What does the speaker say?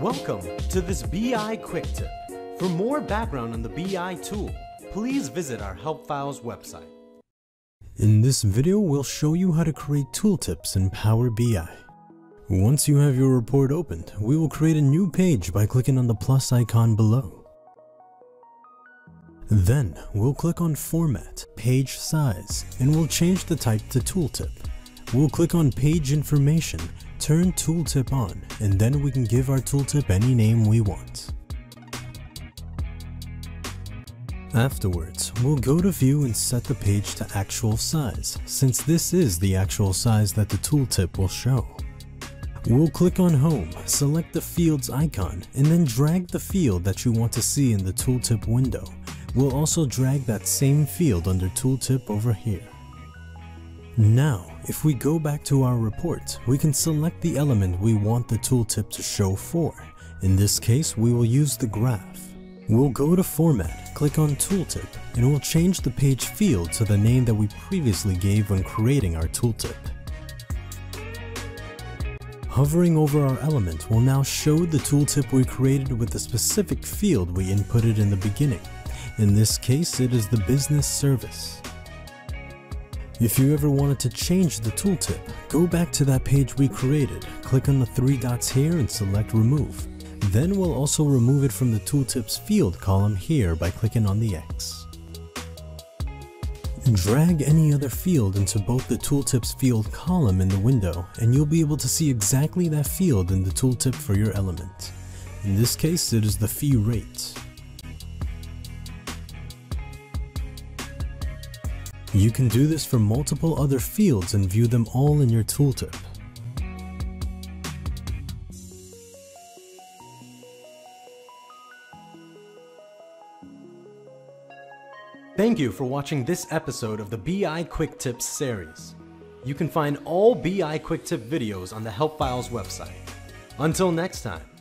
Welcome to this BI Quick Tip. For more background on the BI tool, please visit our Help Files website. In this video, we'll show you how to create tooltips in Power BI. Once you have your report opened, we will create a new page by clicking on the plus icon below. Then, we'll click on Format, Page Size, and we'll change the type to Tooltip. We'll click on Page Information, turn Tooltip on, and then we can give our tooltip any name we want. Afterwards, we'll go to View and set the page to actual size, since this is the actual size that the tooltip will show. We'll click on Home, select the field's icon, and then drag the field that you want to see in the tooltip window. We'll also drag that same field under tooltip over here. Now, if we go back to our report, we can select the element we want the tooltip to show for. In this case, we will use the graph. We'll go to Format, click on Tooltip, and we'll change the page field to the name that we previously gave when creating our tooltip. Hovering over our element will now show the tooltip we created with the specific field we inputted in the beginning. In this case, it is the business service. If you ever wanted to change the tooltip, go back to that page we created, click on the three dots here and select remove. Then we'll also remove it from the tooltips field column here by clicking on the X. Drag any other field into both the tooltips field column in the window and you'll be able to see exactly that field in the tooltip for your element. In this case, it is the fee rate. You can do this for multiple other fields and view them all in your tooltip. Thank you for watching this episode of the BI Quick Tips series. You can find all BI Quick Tip videos on the Help Files website. Until next time.